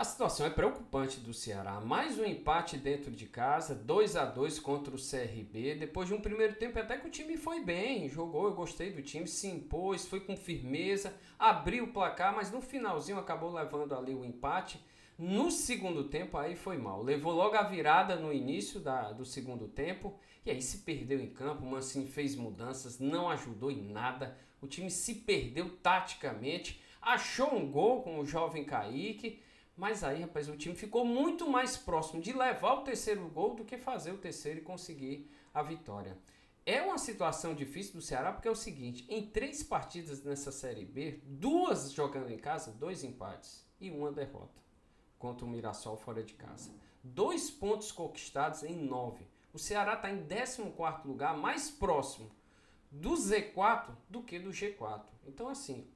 A situação é preocupante do Ceará. Mais um empate dentro de casa, 2 a 2 contra o CRB. Depois de um primeiro tempo até que o time foi bem, jogou, eu gostei do time, se impôs, foi com firmeza, abriu o placar, mas no finalzinho acabou levando ali o empate. No segundo tempo aí foi mal. Levou logo a virada no início da, do segundo tempo e aí se perdeu em campo. O Mancini fez mudanças, não ajudou em nada. O time se perdeu taticamente. Achou um gol com o jovem Kaique mas aí, rapaz, o time ficou muito mais próximo de levar o terceiro gol do que fazer o terceiro e conseguir a vitória. É uma situação difícil do Ceará porque é o seguinte: em três partidas nessa Série B, duas jogando em casa, dois empates e uma derrota contra o Mirassol fora de casa. Dois pontos conquistados em nove. O Ceará está em 14 lugar, mais próximo do Z4 do que do G4. Então, assim,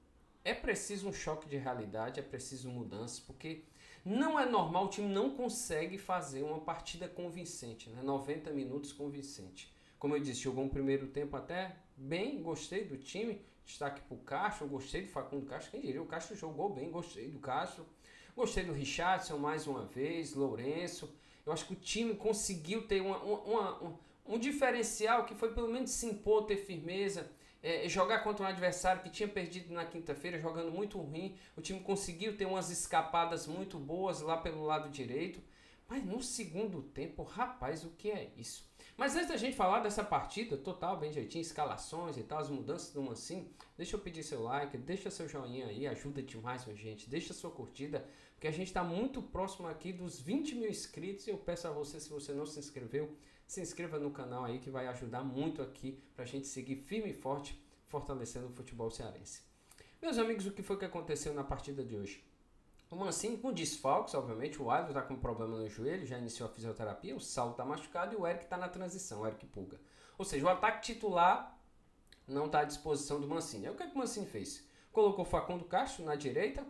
é preciso um choque de realidade, é preciso mudanças, porque não é normal, o time não consegue fazer uma partida convincente, né? 90 minutos convincente. Como eu disse, jogou um primeiro tempo até bem, gostei do time. Destaque para o Castro, gostei do Facundo Castro. Quem diria? O Castro jogou bem, gostei do Castro. Gostei do Richardson mais uma vez, Lourenço. Eu acho que o time conseguiu ter uma, uma, uma, um diferencial que foi pelo menos se impor, ter firmeza é, jogar contra um adversário que tinha perdido na quinta-feira, jogando muito ruim. O time conseguiu ter umas escapadas muito boas lá pelo lado direito. Mas no segundo tempo, rapaz, o que é isso? Mas antes da gente falar dessa partida total, bem jeitinho, escalações e tal, as mudanças do Mancini, deixa eu pedir seu like, deixa seu joinha aí, ajuda demais a gente, deixa sua curtida, porque a gente está muito próximo aqui dos 20 mil inscritos e eu peço a você, se você não se inscreveu, se inscreva no canal aí que vai ajudar muito aqui para a gente seguir firme e forte fortalecendo o futebol cearense. Meus amigos, o que foi que aconteceu na partida de hoje? O Mancini com desfalques, obviamente, o Alisson está com problema no joelho, já iniciou a fisioterapia, o Saulo está machucado e o Eric está na transição, o Eric Pulga. Ou seja, o ataque titular não está à disposição do Mancini. Aí o que, é que o Mancini fez? Colocou Facundo Castro na direita,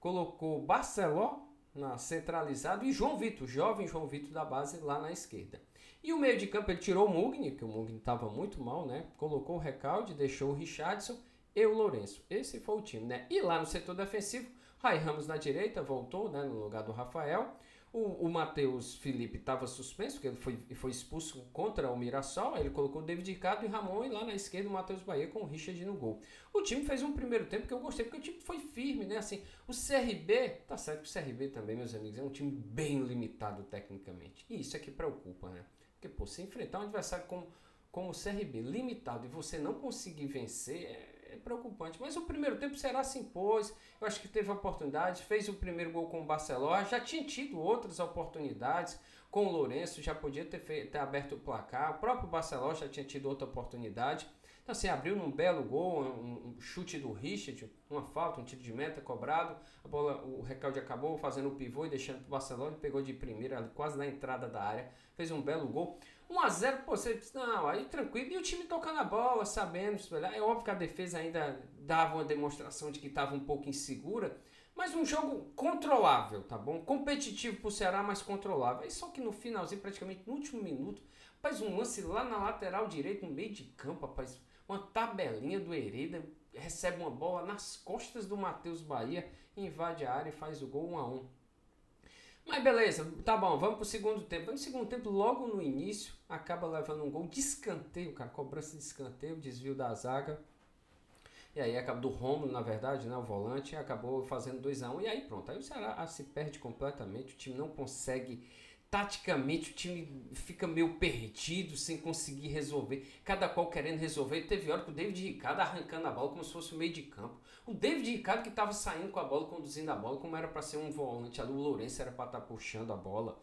colocou Barceló na centralizado e João Vitor, jovem João Vitor da base lá na esquerda. E o meio de campo ele tirou o Mugni, que o Mugni estava muito mal, né? Colocou o Recalde, deixou o Richardson e o Lourenço. Esse foi o time, né? E lá no setor defensivo, Rai Ramos na direita voltou, né, no lugar do Rafael. O, o Matheus Felipe estava suspenso, porque ele foi, foi expulso contra o Mirassol. Ele colocou o David Ricardo e Ramon, e lá na esquerda o Matheus Bahia com o Richard no gol. O time fez um primeiro tempo que eu gostei, porque o time foi firme, né? Assim, o CRB, tá certo que o CRB também, meus amigos, é um time bem limitado tecnicamente. E isso é que preocupa, né? Porque, pô, se enfrentar um adversário como, como o CRB, limitado, e você não conseguir vencer, é, é preocupante. Mas o primeiro tempo será se impôs, eu acho que teve oportunidade, fez o primeiro gol com o Barcelona, já tinha tido outras oportunidades, com o Lourenço já podia ter, feito, ter aberto o placar, o próprio Barcelona já tinha tido outra oportunidade. Então, assim, abriu num belo gol, um, um, chute do Richard, uma falta, um tiro de meta cobrado. A bola, o Recalde acabou fazendo o pivô e deixando para o Barcelona, pegou de primeira, quase na entrada da área, fez um belo gol. 1 a 0 pô, você não, aí tranquilo. E o time tocando a bola, sabendo. É óbvio que a defesa ainda dava uma demonstração de que estava um pouco insegura. Mas um jogo controlável, tá bom? Competitivo pro Ceará, mas controlável. E só que no finalzinho, praticamente no último minuto, faz um lance lá na lateral direito, no meio de campo, rapaz uma tabelinha do Hereda, recebe uma bola nas costas do Matheus Bahia, invade a área e faz o gol 1 a 1 Mas beleza, tá bom, vamos pro segundo tempo. No segundo tempo, logo no início, acaba levando um gol de escanteio, cara, cobrança de escanteio, desvio da zaga. E aí acaba do Romulo, na verdade, né, o volante, acabou fazendo 2 a 1 um, e aí pronto. Aí o Ceará se perde completamente, o time não consegue taticamente o time fica meio perdido, sem conseguir resolver, cada qual querendo resolver. Teve hora que o David Ricardo arrancando a bola como se fosse o meio de campo. O David Ricardo que estava saindo com a bola, conduzindo a bola, como era para ser um volante ali, o Lourenço era para estar tá puxando a bola.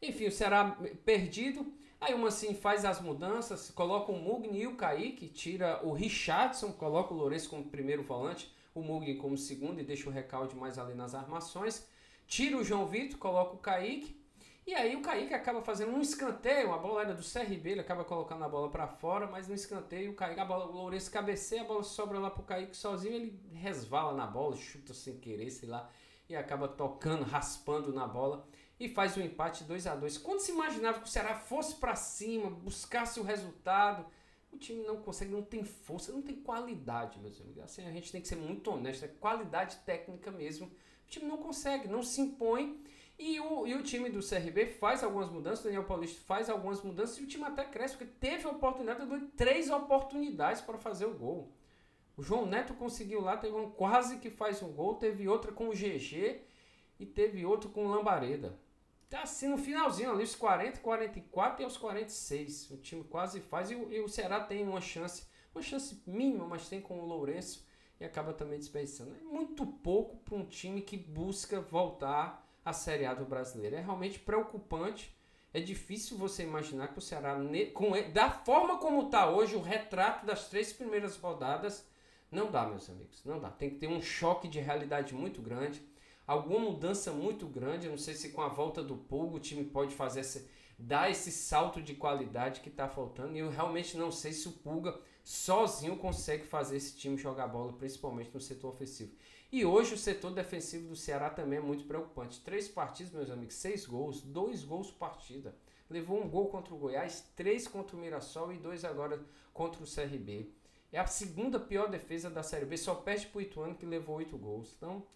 Enfim, o Ceará perdido. Aí o Mancini faz as mudanças, coloca o Mugni e o Kaique, tira o Richardson, coloca o Lourenço como primeiro volante, o Mugni como segundo e deixa o recalde mais ali nas armações. Tira o João Vitor, coloca o Kaique e aí o Kaique acaba fazendo um escanteio, a bola era do CRB, ele acaba colocando a bola para fora, mas no escanteio o Kaique, a bola, o Lourenço cabeceia, a bola sobra lá pro Kaique sozinho, ele resvala na bola, chuta sem querer, sei lá, e acaba tocando, raspando na bola e faz o um empate 2 a 2 Quando se imaginava que o Ceará fosse para cima, buscasse o resultado, o time não consegue, não tem força, não tem qualidade, meus amigos. Assim, a gente tem que ser muito honesto, é qualidade técnica mesmo O time não consegue, não se impõe. E o, e o time do CRB faz algumas mudanças, o Daniel Paulista faz algumas mudanças e o time até cresce, porque teve oportunidade, deu três oportunidades para fazer o gol. O João Neto conseguiu lá, teve um quase que faz um gol, teve outra com o GG e teve outro com o Lambareda. Tá assim no finalzinho ali, os 40, 44 e aos 46. O time quase faz e o, e o Ceará tem uma chance, uma chance mínima, mas tem com o Lourenço e acaba também desperdiçando. É muito pouco para um time que busca voltar à Série A do brasileiro. É realmente preocupante. É difícil você imaginar que o Ceará, com, da forma como está hoje, o retrato das três primeiras rodadas, não dá, meus amigos. Não dá. Tem que ter um choque de realidade muito grande alguma mudança muito grande. Eu não sei se com a volta do Pulgo o time pode fazer esse, dar esse salto de qualidade que está faltando. E eu realmente não sei se o Pulga sozinho consegue fazer esse time jogar bola, principalmente no setor ofensivo. E hoje o setor defensivo do Ceará também é muito preocupante. Três partidas, meus amigos, seis gols, dois gols por partida. Levou um gol contra o Goiás, três contra o Mirassol e dois agora contra o CRB. É a segunda pior defesa da Série B, só perde para o Ituano que levou oito gols. Então,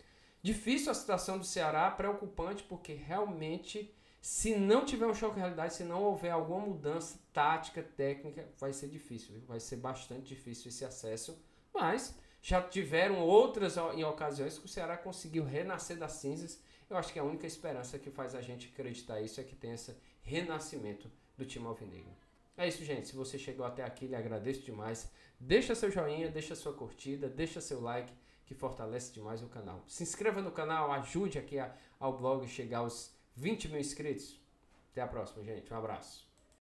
Difícil a situação do Ceará, preocupante, porque realmente, se não tiver um choque de realidade, se não houver alguma mudança tática, técnica, vai ser difícil, vai ser bastante difícil esse acesso. Mas já tiveram outras em ocasiões que o Ceará conseguiu renascer das cinzas. Eu acho que a única esperança que faz a gente acreditar isso é que tem esse renascimento do time alvinegro. É isso, gente. Se você chegou até aqui, lhe agradeço demais. Deixa seu joinha, deixa sua curtida, deixa seu like que fortalece demais o canal. Se inscreva no canal, ajude aqui a, ao blog chegar aos 20 mil inscritos. Até a próxima, gente. Um abraço.